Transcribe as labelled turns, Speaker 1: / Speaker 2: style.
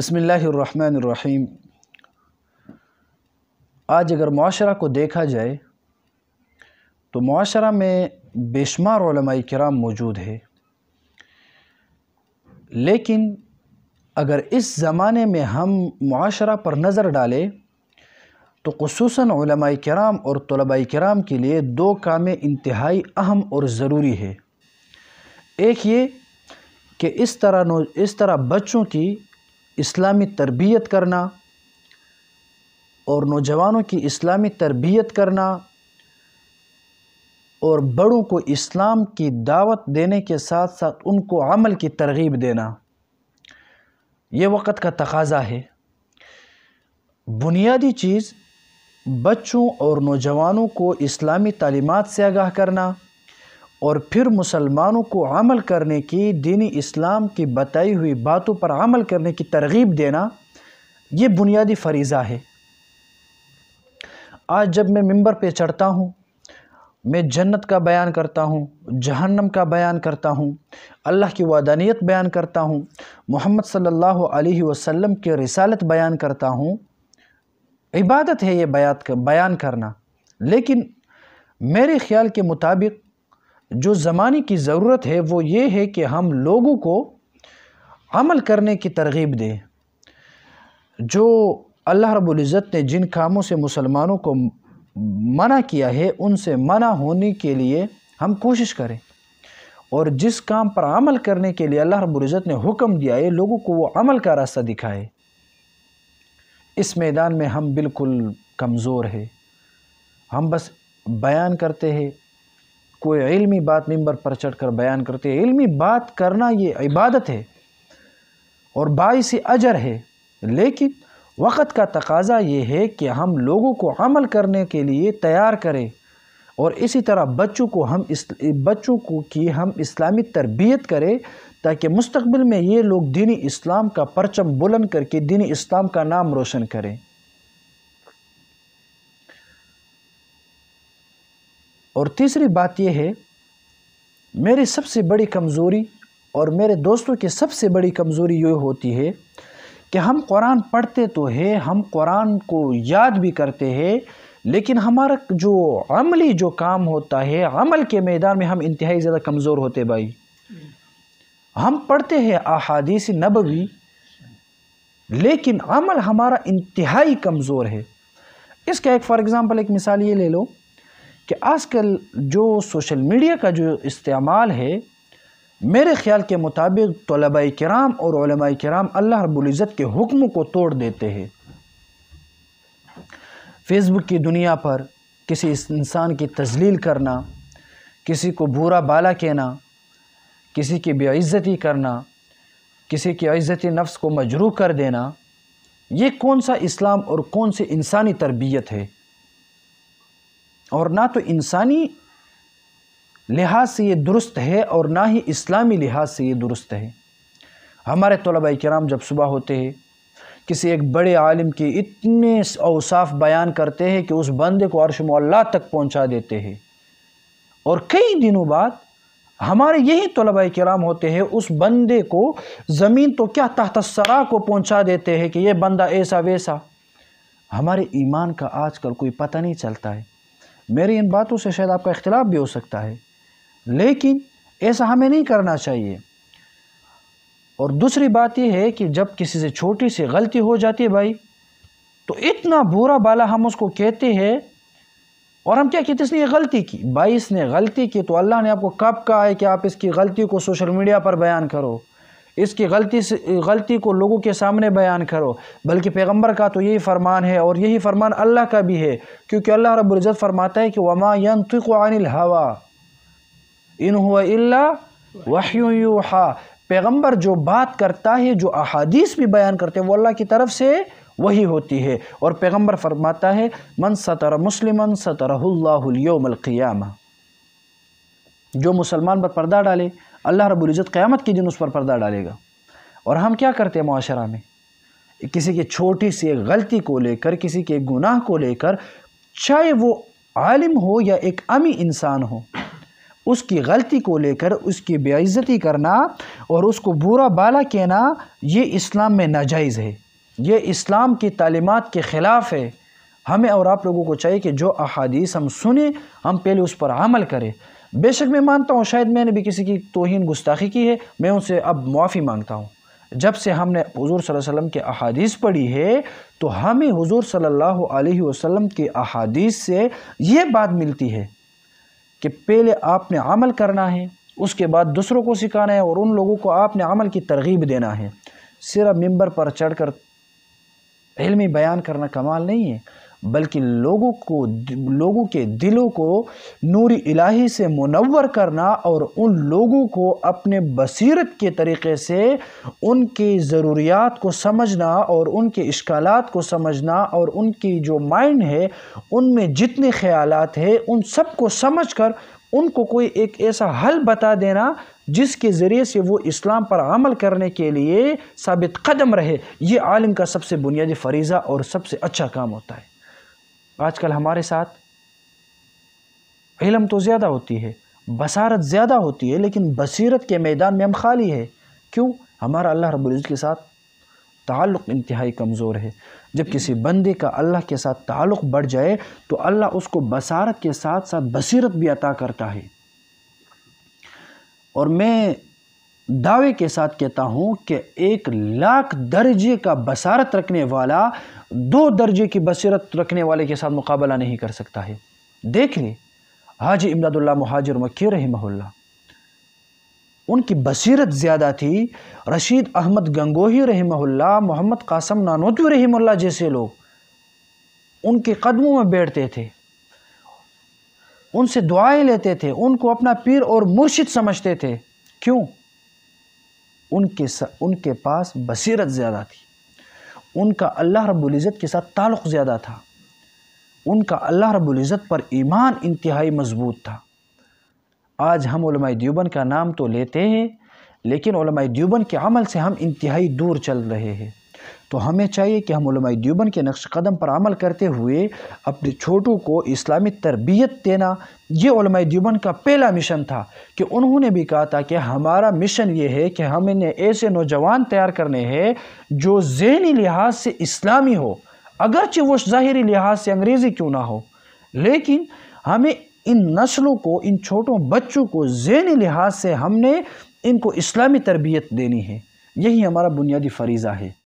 Speaker 1: बसमीम आज अगर माशरा को देखा जाए तो माशरा में बेशुमार कराम मौजूद है। लेकिन अगर इस ज़माने में हम माशरा पर नज़र डालें तो खसूस कराम और तलबा कराम के लिए दो कामें इंतहाई अहम और ज़रूरी है। एक ये कि इस तरह इस तरह बच्चों की इस्लामी तरबियत करना और नौजवानों की इस्लामी तरबियत करना और बड़ों को इस्लाम की दावत देने के साथ साथ उनको अमल की तरगीब देना, ये वक़्त का तकाज़ा है। बुनियादी चीज़, बच्चों और नौजवानों को इस्लामी तालीमत से आगाह करना और फिर मुसलमानों को अमल करने की, दीनी इस्लाम की बताई हुई बातों पर अमल करने की तरगीब देना, ये बुनियादी फरीज़ा है। आज जब मैं मिंबर पे चढ़ता हूँ, मैं जन्नत का बयान करता हूँ, जहन्नम का बयान करता हूँ, अल्लाह की वादानियत बयान करता हूँ, मोहम्मद सल्लल्लाहु अलैहि वसल्लम के रिसालत बयान करता हूँ, इबादत है ये बयात बयान करना। लेकिन मेरे ख्याल के मुताबिक जो ज़माने की ज़रूरत है, वो ये है कि हम लोगों को अमल करने की तरगीब दें। जो अल्लाह रब्ज़त ने जिन कामों से मुसलमानों को मना किया है, उनसे मना होने के लिए हम कोशिश करें। और जिस काम पर अमल करने के लिए अल्लाह रब्ज़त ने हुक्म दिया है, लोगों को वो अमल का रास्ता दिखाए। इस मैदान में हम बिल्कुल कमज़ोर है। हम बस बयान करते हैं कोई इल्मी बात मंबर पर चढ़ कर बयान करते हैं, इल्मी बात करना ये इबादत है और बाईस अजर है। लेकिन वक़्त का तकाजा ये है कि हम लोगों को अमल करने के लिए तैयार करें और इसी तरह बच्चों को हम इस, बच्चों को की हम इस्लामी तरबियत करें ताकि मुस्तबिल में ये लोग दीनी इस्लाम का परचम बुलंद करके दीनी इस्लाम का नाम रोशन करें। और तीसरी बात यह है, मेरी सबसे बड़ी कमज़ोरी और मेरे दोस्तों की सबसे बड़ी कमज़ोरी ये होती है कि हम कुरान पढ़ते तो है, हम कुरान को याद भी करते हैं, लेकिन हमारा जो अमली जो काम होता है, अमल के मैदान में हम इंतहाई ज़्यादा कमज़ोर होते भाई। हम पढ़ते हैं अहादीस नबवी, लेकिन अमल हमारा इंतहाई कमज़ोर है। इसका एक फ़ॉर एग्ज़ाम्पल एक मिसाल ये ले लो। कि आजकल जो सोशल मीडिया का जो इस्तेमाल है, मेरे ख़्याल के मुताबिक तलबा कराम और कराम अल्लाह रबुल्ज़त के हुक्म को तोड़ देते हैं। फेसबुक की दुनिया पर किसी इंसान की तजलील करना, किसी को बुरा बाला कहना, किसी की बेइज़्ज़ती करना, किसी की इज़्ज़ती नफ्स को मजरू कर देना, ये कौन सा इस्लाम और कौन सी इंसानी तरबियत है? और ना तो इंसानी लिहाज से ये दुरुस्त है और ना ही इस्लामी लिहाज से ये दुरुस्त है। हमारे तलबा कराम जब सुबह होते हैं, किसी एक बड़े आलिम के इतने अवसाफ बयान करते हैं कि उस बंदे को अर्श मल्ला तक पहुँचा देते हैं। और कई दिनों बाद हमारे यही तलबा कराम होते हैं, उस बंदे को ज़मीन तो क्या तहतसरा को पहुँचा देते हैं कि ये बंदा ऐसा वैसा हमारे ईमान का आजकल कोई पता नहीं चलता है। मेरी इन बातों से शायद आपका इख्तलाफ भी हो सकता है। लेकिन ऐसा हमें नहीं करना चाहिए। और दूसरी बात यह है कि जब किसी से छोटी सी गलती हो जाती है भाई तो इतना बुरा बाला हम उसको कहते हैं, और हम क्या कहते इसने गलती की? भाई, इसने गलती की तो अल्लाह ने आपको कब कहा है कि आप इसकी गलती को सोशल मीडिया पर बयान करो? इसकी गलती से, गलती को लोगों के सामने बयान करो। बल्कि पैगंबर का तो यही फरमान है और यही फरमान अल्लाह का भी है, क्योंकि अल्लाह रब्ज़त फरमाता है कि वमा यन हवा, इन हुआ वह्यूहा पैगंबर जो बात करता है, जो अहादीस भी बयान करते हैं, वो अल्लाह की तरफ़ से वही होती है। और पैगंबर फरमाता है, मन सतर मुस्लिमन सतरहुल्लाहुल जो मुसलमान पर पर्दा डाले अल्लाह रबुल्ज़त क़्यामत के दिन उस पर पर्दा डालेगा। और हम क्या करते हैं माशरा में? किसी की छोटी सी गलती को लेकर, किसी के गुनाह को लेकर, चाहे वो आलिम हो या एक अमी इंसान हो, उसकी गलती को लेकर, उसकी बेइज्जती करना और उसको बुरा बाला कहना, ये इस्लाम में नाजायज़ है। ये इस्लाम की तालीमत के ख़िलाफ़ है। हमें और आप लोगों को चाहिए कि जो अहादीस हम सुने, हम पहले उस पर अमल करें। बेशक मैं मानता हूँ, शायद मैंने भी किसी की तोहन गुस्ताखी की है, मैं उनसे अब मुआफ़ी माँगता हूँ। जब से हमने हुजूर वसल्लम के अहादीस पढ़ी है तो हमें हुजूर सल्लल्लाहु अलैहि वसल्लम के अहादीस से ये बात मिलती है कि पहले आपने अमल करना है, उसके बाद दूसरों को सिखाना है और उन लोगों को आपने अमल की तरगीब देना है। सिर्फ़ मेंबर पर चढ़कर इल्मी बयान करना कमाल नहीं है। बल्कि लोगों को लोगों के दिलों को नूरी इलाही से मुनवर करना और उन लोगों को अपने बसीरत के तरीक़े से उनकी ज़रूरियात को समझना और उनके इश्कालात को समझना और उनकी जो माइंड है, उनमें जितने ख्यालात हैं, उन सबको समझ कर उनको कोई एक ऐसा हल बता देना जिसके ज़रिए से वो इस्लाम पर अमल करने के लिए साबित कदम रहे। ये आलिम का सबसे बुनियादी फरीज़ा और सबसे अच्छा काम होता है। आजकल हमारे साथ इलम तो ज़्यादा होती है, बसारत ज़्यादा होती है, लेकिन बसीरत के मैदान में हम खाली है। क्यों? हमारा अल्लाह रब्बुल के साथ ताल्लुक़ इंतहाई कमज़ोर है। जब किसी बंदे का अल्लाह के साथ ताल्लुक़ बढ़ जाए तो अल्लाह उसको बसारत के साथ साथ बसीरत भी अता करता है। और मैं दावे के साथ कहता हूँ कि एक लाख दर्जे का बसारत रखने वाला, दो दर्जे की बसीरत रखने वाले के साथ मुकाबला नहीं कर सकता है। देख ले, हाजी इमदादुल्ला महाजिर मक्की रहमल्ला उनकी बसीरत ज़्यादा थी, रशीद अहमद गंगोही रहमल्ला मोहम्मद कासम नानोतवी रहमल्ला जैसे लोग उनके कदमों में बैठते थे। उनसे दुआएँ लेते थे, उनको अपना पीर और मुर्शिद समझते थे। क्यों? उनके उनके पास बसीरत ज़्यादा थी। उनका अल्लाह रब्बुल के साथ ताल्लुक़ ज़्यादा था। उनका अल्लाह रब्बुल पर ईमान इंतहाई मज़बूत था। आज हम द्यूबन का नाम तो लेते हैं, लेकिन द्यूबन के अमल से हम इंतहाई दूर चल रहे हैं। तो हमें चाहिए कि हम द्यूबन के नक्श कदम पर अमल करते हुए अपने छोटों को इस्लामी तरबियत देना। ये द्यूबन का पहला मिशन था कि उन्होंने भी कहा था कि हमारा मिशन ये है कि हम इन्हें ऐसे नौजवान तैयार करने हैं जो जहनी लिहाज से इस्लामी हो। अगरचे वो ज़ाहरी लिहाज से अंग्रेज़ी क्यों ना हो? लेकिन हमें इन नस्लों को, इन छोटों बच्चों को जहनी लिहाज से हमने इनको इस्लामी तरबियत देनी है। यही हमारा बुनियादी फरीज़ा है।